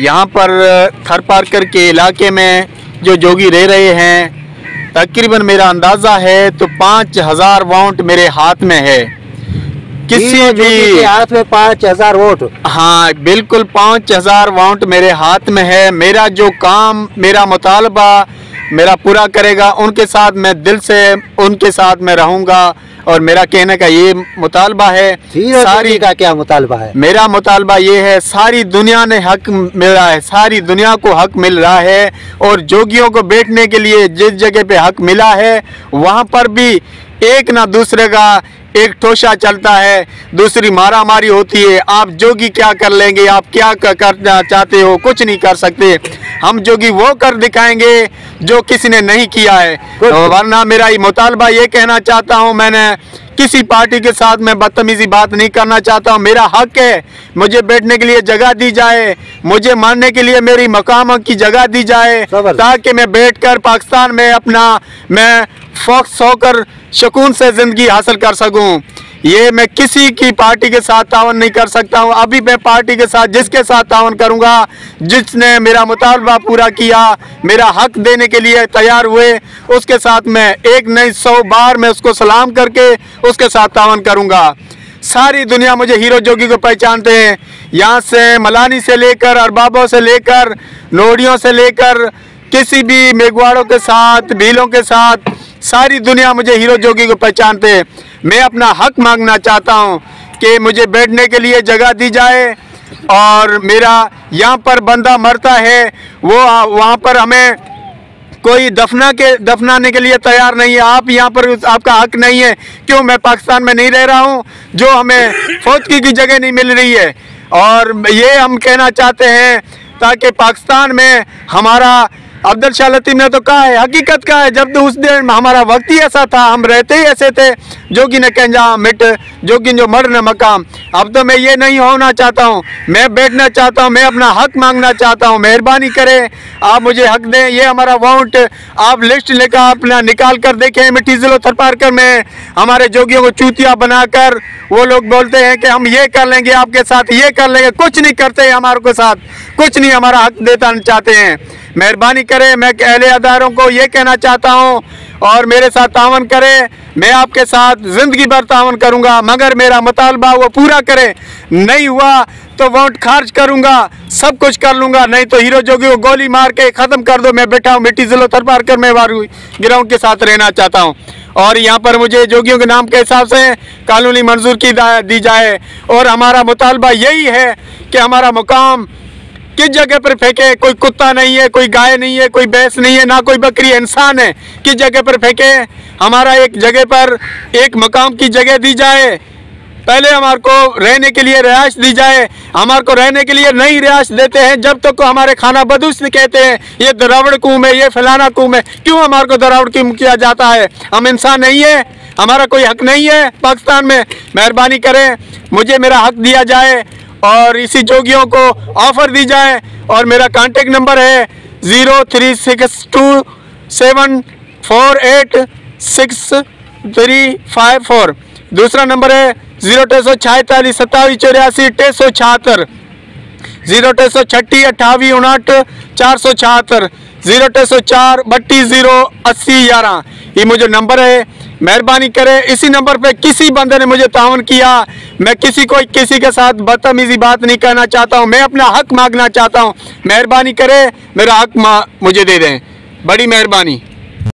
यहाँ पर थर पार्कर के इलाके में जो जोगी रह रहे हैं तकरीबन मेरा अंदाज़ा है तो पाँच हज़ार वाउंट मेरे हाथ में है। किसी भी के हाथ में पाँच हज़ार वोट हाँ बिल्कुल पाँच हज़ार वाउंट मेरे हाथ में है। मेरा जो काम मेरा मुतालबा मेरा पूरा करेगा उनके साथ मैं दिल से उनके साथ मैं रहूँगा और मेरा कहने का ये मुतालबा है सारी का क्या मुतालबा है? मेरा मुतालबा ये है सारी दुनिया ने हक मिल रहा है सारी दुनिया को हक मिल रहा है और जोगियों को बैठने के लिए जिस जगह पे हक मिला है वहाँ पर भी एक ना दूसरे का एक ठोसा चलता है दूसरी मारा मारी होती है। आप जोगी क्या कर लेंगे? आप क्या करना चाहते हो? कुछ नहीं कर सकते। हम जोगी वो कर दिखाएँगे जो किसी ने नहीं किया है। तो वरना मेरा ये मुतालबा ये कहना चाहता हूँ मैंने किसी पार्टी के साथ मैं बदतमीजी बात नहीं करना चाहता हूँ। मेरा हक है मुझे बैठने के लिए जगह दी जाए। मुझे मानने के लिए मेरी मकाम की जगह दी जाए ताकि मैं बैठकर पाकिस्तान में अपना मैं फोक्स होकर सुकून से ज़िंदगी हासिल कर सकूँ। ये मैं किसी की पार्टी के साथ तावन नहीं कर सकता हूँ। अभी मैं पार्टी के साथ, जिसके साथ तावन करूँगा, जिसने मेरा मुतालबा पूरा किया, मेरा हक देने के लिए तैयार हुए, उसके साथ मैं एक नहीं सौ बार मैं उसको सलाम करके उसके साथ तावन करूँगा। सारी दुनिया मुझे हीरो जोगी को पहचानते हैं। यहाँ से मलानी से लेकर, अरबाबों से लेकर नोडियों से लेकर, किसी भी मेघवाड़ों के साथ, भीलों के साथ सारी दुनिया मुझे हीरो जोगी को पहचानते हैं। मैं अपना हक मांगना चाहता हूँ कि मुझे बैठने के लिए जगह दी जाए और मेरा यहाँ पर बंदा मरता है, वो वहाँ पर हमें कोई दफना के, दफनाने के लिए तैयार नहीं है। आप यहाँ पर आपका हक नहीं है। क्यों? मैं पाकिस्तान में नहीं रह रहा हूँ, जो हमें फौजगी की जगह नहीं मिल रही है। और ये हम कहना चाहते हैं ताकि पाकिस्तान में हमारा अब्दुल शाह लतीफ़ ने तो कहा है, हकीकत कहा है? जब तो उस दिन हमारा वक्त ही ऐसा था, हम रहते ही ऐसे थे जोगी ने कह जा मिट जोगी जो मर न मकाम। अब तो मैं ये नहीं होना चाहता हूँ। मैं बैठना चाहता हूँ, मैं अपना हक मांगना चाहता हूँ। मेहरबानी करें। आप मुझे हक दें, ये हमारा वाउंट। आप लिस्ट लेकर अपना निकाल कर देखें, मिट्टी जिलो थरपारकर में हमारे जोगियों को चूतिया बनाकर, वो लोग बोलते हैं कि हम ये कर लेंगे, आपके साथ ये कर लेंगे। कुछ नहीं करते हमारे के साथ। कुछ नहीं हमारा हक देता चाहते हैं। मेहरबानी करें। मैं अहले अदारों को ये कहना चाहता हूँ और मेरे साथ तावन करें। मैं आपके साथ ज़िंदगी भर तावन करूँगा, मगर मेरा मुतालबा वो पूरा करें। नहीं हुआ तो वोट खारिज करूँगा, सब कुछ कर लूँगा, नहीं तो हीरो जोगी को गोली मार के ख़त्म कर दो। मैं बैठा हूँ मिट्टी जिलो तरपार कर मैं वारू ग्राउंड के साथ रहना चाहता हूँ। और यहाँ पर मुझे जोगियों के नाम के हिसाब से कानूनी मंजूर की दी जाए। और हमारा मुतालबा यही है कि हमारा मुकाम किस जगह पर फेंके? कोई कुत्ता नहीं है, कोई गाय नहीं है, कोई भैंस नहीं है, ना कोई बकरी, इंसान है। किस जगह पर फेंके? हमारा एक जगह पर एक मकाम की जगह दी जाए। पहले हमारे को रहने के लिए रिहाइश दी जाए। हमारे को रहने के लिए नई रिहाइश देते हैं। जब तक को हमारे खाना बदूस कहते हैं, ये दरावड़ कुम है, ये फलाना कुम है, क्यों हमारे को दरावड़ कुम किया जाता है? हम इंसान नहीं है, हमारा कोई हक नहीं है पाकिस्तान में। मेहरबानी करें, मुझे मेरा हक दिया जाए। और इसी जोगियों को ऑफ़र दी जाए। और मेरा कांटेक्ट नंबर है zero three six two seven four eight six three five four दूसरा नंबर है ज़ीरो टे सौ छातालीस सत्तावीस चौरासी टे सौ छहत्तर। ज़ीरो टे सौ छठी अठावी उनहठ चार सौ छहत्तर। ज़ीरो टे सौ चार, बत्तीस, ज़ीरो, अस्सी, ग्यारह। ये मुझे नंबर है मेहरबानी करें। इसी नंबर पे किसी बंदे ने मुझे ताउन किया। मैं किसी को, किसी के साथ बदतमीजी बात नहीं करना चाहता हूँ। मैं अपना हक मांगना चाहता हूँ। मेहरबानी करें, मेरा हक मुझे दे दें। बड़ी मेहरबानी।